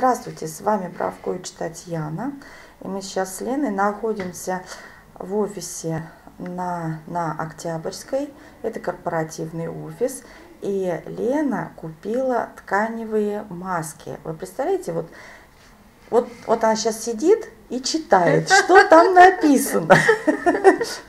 Здравствуйте, с вами Бравкович Татьяна. И мы сейчас с Леной находимся в офисе на, на Октябрьской. Это корпоративный офис. И Лена купила тканевые маски. Вы представляете, вот, вот, вот она сейчас сидит и читает, что там написано.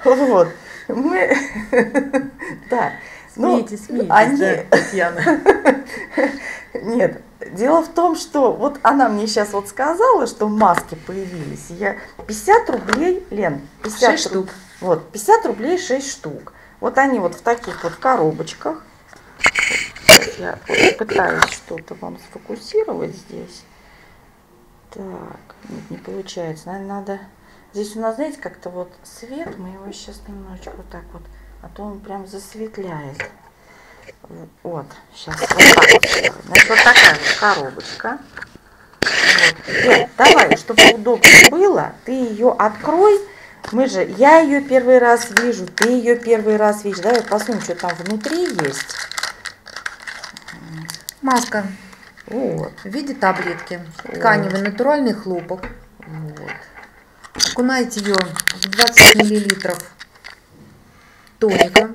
Вот. Мы... Да. Смейтесь, смейтесь, они... Татьяна. Нет, дело в том, что вот она мне сейчас вот сказала, что маски появились. Я 50 рублей, Лен, 50 6 штук. Вот, 50 рублей 6 штук. Вот они вот в таких вот коробочках. Я вот пытаюсь что-то вам сфокусировать здесь. Так, нет, не получается. Наверное, надо... Здесь у нас, знаете, как-то вот свет, мы его сейчас немножечко вот так вот, а то он прям засветляет. Вот, сейчас вот так вот Значит, вот такая вот коробочка. Вот. Нет, давай, чтобы удобно было, ты ее открой. Мы же, я ее первый раз вижу, ты ее первый раз видишь. Давай посмотрим, что там внутри есть. Маска. Вот. В виде таблетки. Тканевый натуральный хлопок. Вот. Окунайте ее в 20 миллилитров тоника.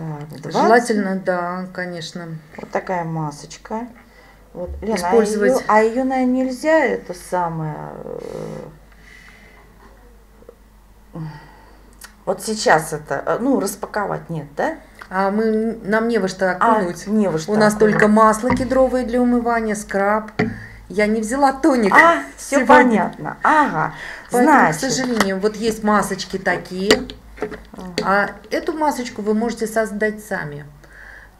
Так, 20. Желательно, да, конечно. Вот такая масочка. Вот, Лена, Использовать. А ее, а ее, наверное, нельзя это самое... э, Вот сейчас это, э, ну, распаковать нет, да? А мы, нам не во что окунуть. А, не во что У нас окунуть. только масло кедровое для умывания, скраб. Я не взяла тоник. А, все сегодня. понятно. Ага. Поэтому, Значит, к сожалению, вот есть масочки такие, а эту масочку вы можете создать сами.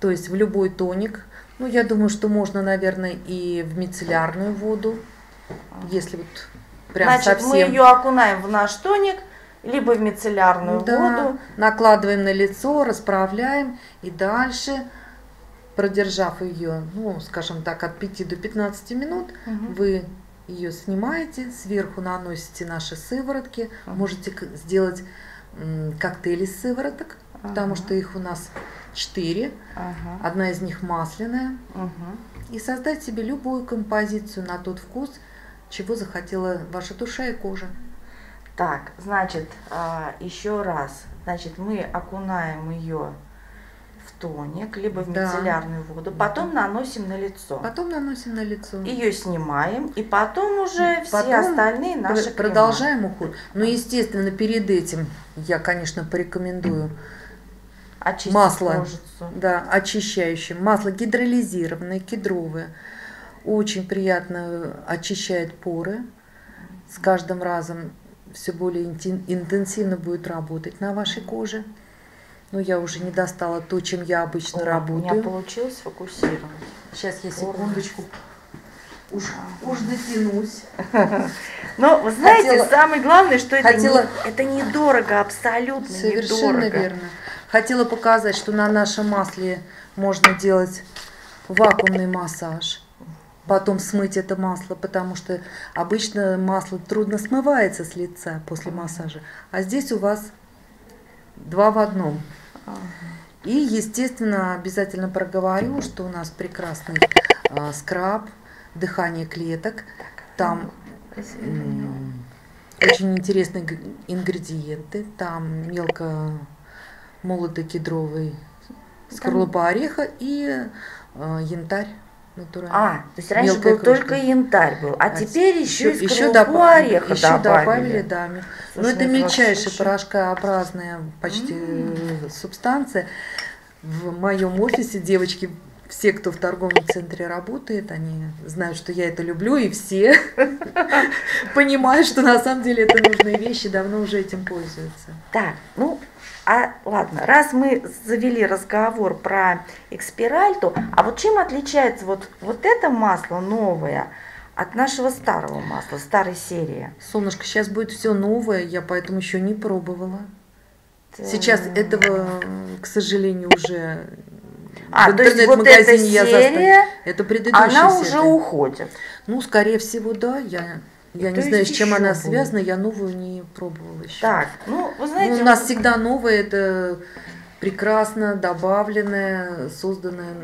То есть в любой тоник. Ну, я думаю, что можно, наверное, и в мицеллярную воду, если вот прям значит совсем. мы ее окунаем в наш тоник, либо в мицеллярную Да, воду. накладываем на лицо, расправляем и дальше, продержав ее, ну, скажем так, от 5 до 15 минут, Мгм. вы ее снимаете, сверху наносите наши сыворотки, можете сделать коктейли из сывороток, потому Ага. что их у нас 4, Ага. одна из них масляная, Мгм. и создать себе любую композицию на тот вкус, чего захотела ваша душа и кожа. Так, значит, а, еще раз. Значит, мы окунаем ее тоник, либо в Да. мицеллярную воду, потом наносим на лицо. Потом наносим на лицо. Ее снимаем, и потом уже все Потом остальные наши Пр- Продолжаем уход. Но, естественно, перед этим я, конечно, порекомендую. Очистить масло. кожицу. да, очищающее. Масло гидролизированное, кедровое. Очень приятно очищает поры. С каждым разом все более интен- интенсивно будет работать на вашей коже. Но я уже не достала то, чем я обычно О, У меня работаю. получилось сфокусировать. Сейчас я секундочку уж, уж дотянусь. Но вы знаете, Хотела- самое главное, что это, хотела- не, это недорого, абсолютно Совершенно недорого. верно. Хотела показать, что на нашем масле можно делать вакуумный массаж. Потом смыть это масло, потому что обычно масло трудно смывается с лица после массажа. А здесь у вас два в одном. Ага. И, естественно, обязательно проговорю, что у нас прекрасный а, скраб, дыхание клеток. Там м, очень интересные ингредиенты. Там мелко молотый кедровый скорлупа ореха и э, янтарь натуральный. А, то есть раньше Мелкая был крошка. только янтарь был, а, А теперь еще, и еще скорлупу доба- ореха еще добавили. добавили, да. Слушай, ну это мельчайшая вообще порошкообразная почти э, субстанция. В моем офисе девочки, все, кто в торговом центре работает, они знают, что я это люблю, и все понимают, что на самом деле это нужные вещи, давно уже этим пользуются. Так, ну, а ладно, раз мы завели разговор про экспиральту, а вот чем отличается вот, вот это масло новое от нашего старого масла, старой серии? Солнышко, сейчас будет все новое, я поэтому еще не пробовала. Сейчас этого, к сожалению, уже А, в есть вот интернет-магазине я серия, застала. Это предыдущая она уже серия. уходит. Ну, скорее всего, да. Я, я То не знаю, с чем она будет. связана, я новую не пробовала еще. Так, ну, вы Ну, знаете, у нас вот- всегда новое, это прекрасно добавленное, созданное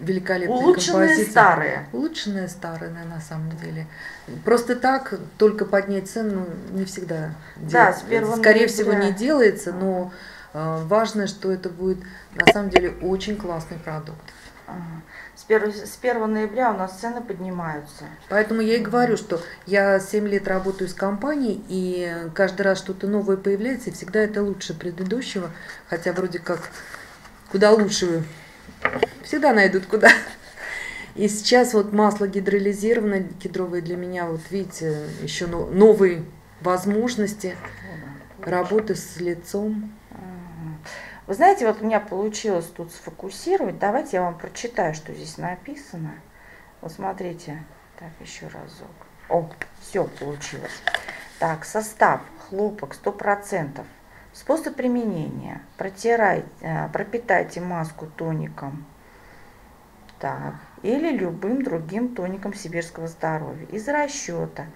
великолепные Улучшенные композиции. старые. Улучшенные старые, на самом деле. Просто так только поднять цену не всегда Да, с первого скорее всего ноября. не делается, но э, важно, что это будет на самом деле очень классный продукт. С 1, с 1 ноября у нас цены поднимаются. Поэтому я и говорю, что я 7 лет работаю с компанией, и каждый раз что-то новое появляется, и всегда это лучше предыдущего, хотя вроде как куда лучше всегда найдут куда. И сейчас вот масло гидролизированное, кедровое для меня, вот видите, еще но- новые возможности работы с лицом. Вы знаете, вот у меня получилось тут сфокусировать. Давайте я вам прочитаю, что здесь написано. Вот смотрите. Так, еще разок. О, все получилось. Так, состав. Хлопок 100%. Способ применения. Протирайте, э, пропитайте маску тоником. Так. Или любым другим тоником сибирского здоровья. Из расчета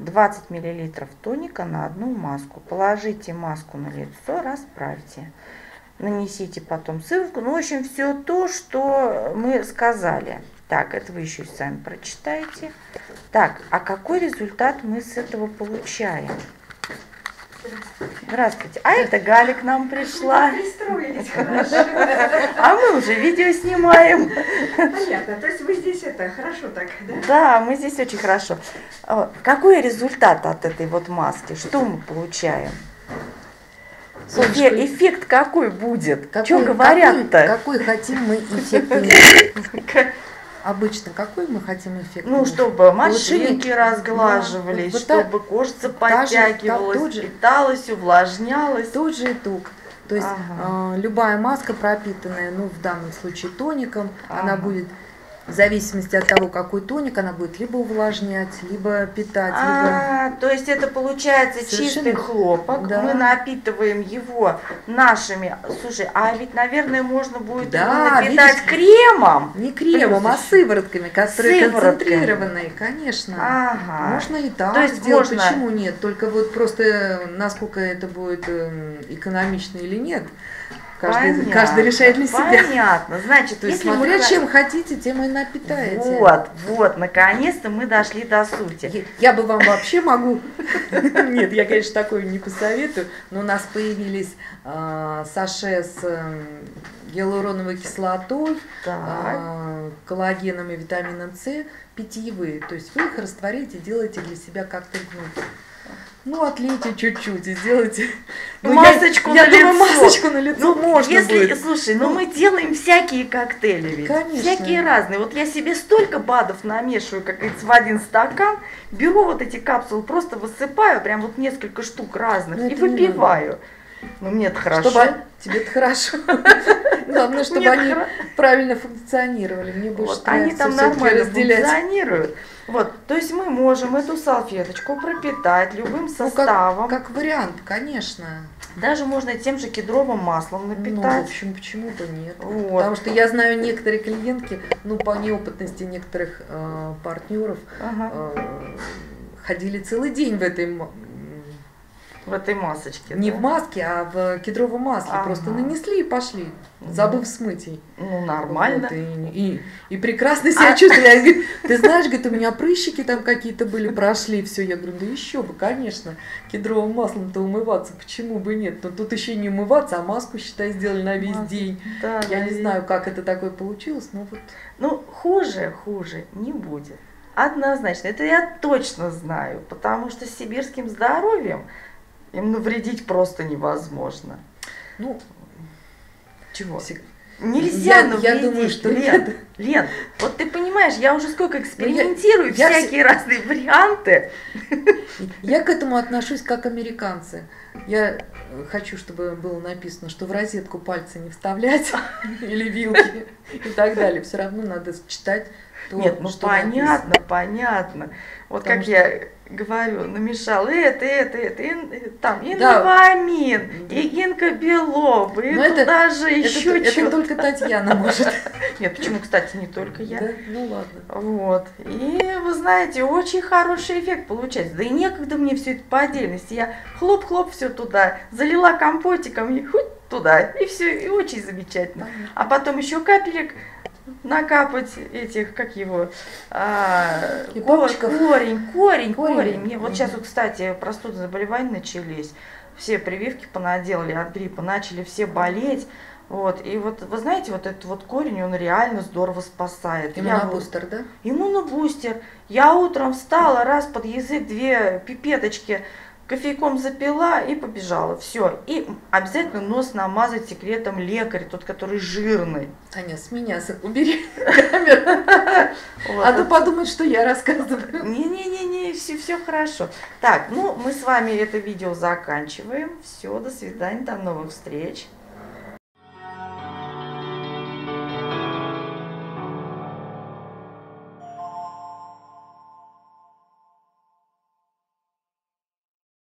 20 мл тоника на одну маску. Положите маску на лицо, расправьте. Нанесите потом сыворотку. Ну, в общем, все то, что мы сказали. Так, это вы еще сами прочитаете. Так, а какой результат мы с этого получаем? Здравствуйте. А это Галя к нам пришла. Пристроились хорошо. А мы уже видео снимаем. Понятно. То есть вы здесь это хорошо так, да? Да, мы здесь очень хорошо. А, Какой результат от этой вот маски? Что мы получаем? Эфе- Эффект какой будет? Какой- Что говорят-то? Какой, какой хотим мы эффект? Обычно какой мы хотим эффект? Ну, чтобы морщинки разглаживались, Да, вот так- чтобы кожица та та- подтягивалась, же- питалась, увлажнялась. Тот же итог. То есть Ага. э, любая маска пропитанная, ну в данном случае тоником, она будет в зависимости от того, какой тоник, она будет либо увлажнять, либо питать, либо А, то есть это получается Совершенно- чистый хлопок. Да. Мы напитываем его нашими. Слушай, а ведь, наверное, можно будет Да, его напитать видишь? кремом. не кремом, а Плюс еще. сыворотками, которые Сыворотками. концентрированные, конечно. Ага. Можно и так То есть сделать, можно- почему нет? Только вот просто насколько это будет эм, экономично или нет, каждый, Понятно, каждый решает для себя. Понятно. Значит, То есть если мы смотря ха- чем хотите, тем и напитаете. Вот, вот, наконец-то мы дошли до сути. Я- Я бы вам вообще могу... Нет, я, конечно, такое не посоветую, но у нас появились а, саше с эм, гиалуроновой кислотой, Так. а, коллагеном и витамином С питьевые. То есть вы их растворите, делаете для себя коктейль внутрь. Ну, отлейте чуть-чуть и сделайте... Ну, я- Масочку я, на думаю, лицо. масочку на лицо Ну, можно если, будет. слушай, ну мы делаем всякие коктейли ведь. Конечно. Всякие разные. Вот я себе столько БАДов намешиваю, как говорится, в один стакан, беру вот эти капсулы, просто высыпаю, прям вот несколько штук разных Ну, и выпиваю. Ну мне это хорошо. Чтобы тебе это хорошо. Главное, чтобы они правильно функционировали. Мне больше Вот, они там нормально разделять. функционируют. Вот, то есть мы можем эту салфеточку пропитать любым Ну, составом. как, как вариант, конечно. Даже можно тем же кедровым маслом Ну, в напитать. общем, почему бы нет? Вот. Потому что я знаю некоторые клиентки, ну, по неопытности некоторых э, партнеров, Ага. э, ходили целый день в этой В этой масочке. не да? в маске, а в кедровом масле. Ага. Просто нанесли и пошли, забыв смыть ей. Ну, нормально. Вот, и, и- и прекрасно себя А- чувствовали. Я говорю, ты знаешь, говорит, у меня прыщики там какие-то были, прошли, все. Я говорю, да еще бы, конечно, кедровым маслом-то умываться, почему бы нет? Но тут еще не умываться, а маску, считай, сделали на весь Маску. день. Да, Я не наверное. знаю, как это такое получилось, но вот Ну, хуже, хуже не будет. Однозначно. Это я точно знаю, потому что с сибирским здоровьем им навредить просто невозможно. ну, Чего? Нельзя Я- навредить. я думаю, что Лен, нет. Лен, вот ты понимаешь, я уже сколько экспериментирую, Ну, я всякие разные варианты. Я к этому отношусь как американцы. Я э, хочу, чтобы было написано, что в розетку пальцы не вставлять или вилки и так далее. Все равно надо читать то, Нет, ну что понятно, написано. понятно. Вот Потому как что- я говорю, намешал это, это, это, и, там и Да. новамин, и гинкобелобы, и Но это- туда же Это, еще это что-то. только Татьяна может. Нет, почему, кстати, не только я. Да? Ну ладно. Вот. И вы знаете, очень хороший эффект получается. Да и некогда мне все это по отдельности. Я хлоп-хлоп все туда, залила компотиком и хоть туда. И все, и очень замечательно. А потом еще капелек накапать этих, как его, а, корень, корень, Корень? корень. Мне вот сейчас, вот, кстати, простудные заболевания начались. Все прививки понаделали от гриппа, начали все болеть. Вот, и вот, вы знаете, вот этот вот корень, он реально здорово спасает. Я Иммунобустер, да? Иммунобустер. Я утром встала, раз под язык, две пипеточки кофейком запила и побежала. Все. И обязательно нос намазать секретом лекаря, тот, который жирный. Таня, с меня убери камеру. А то подумают, что я рассказываю. Не-не-не, все, все хорошо. Так, ну мы с вами это видео заканчиваем. Все, до свидания, до новых встреч.